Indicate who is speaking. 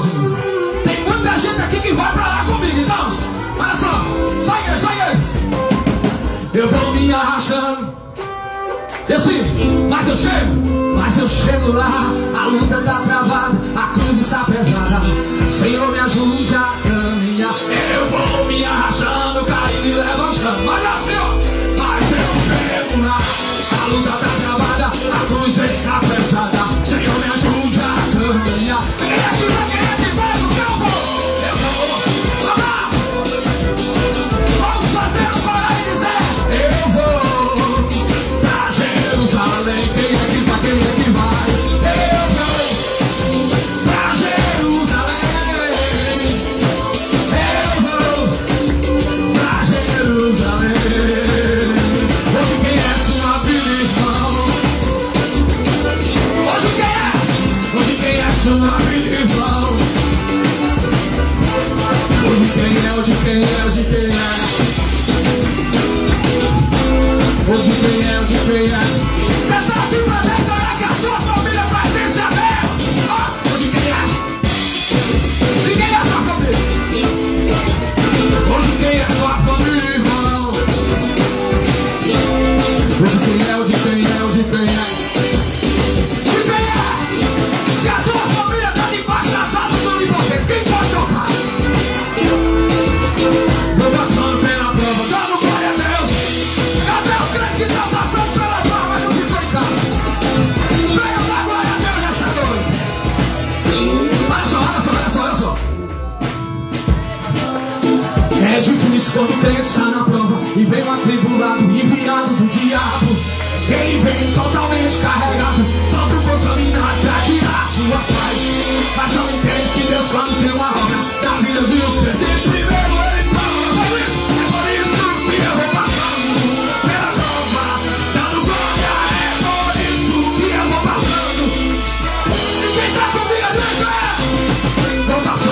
Speaker 1: sozinho. Tem muita gente aqui que vai pra lá comigo, então. Olha só, sai aí. Eu vou me arrastando. Desci, mas eu chego, mas eu chego lá. A luta tá travada, a cruz está pesada. Senhor, me ajude a caminhar. Eu vou me arrastando, caindo e levantando. Mas assim, ó, mas eu chego lá. A luta tá travada, a cruz está pesada. É sua filha, irmão? Hoje quem é? Hoje quem é? Hoje quem é? Hoje quem é, hoje quem é Você tá aqui pra declarar que a sua É difícil quando pensa na prova. E vem um atribulado e virado do diabo. Ele vem totalmente carregado. Só pro contaminar pra tirar sua paz. Mas não entende que Deus quando tem uma obra Da vida de um presente. Primeiro ele prova por isso, é por isso que eu vou passando Pela prova, dando glória É né? por isso que eu vou passando. E quem está comigo é Deus, é Vou passando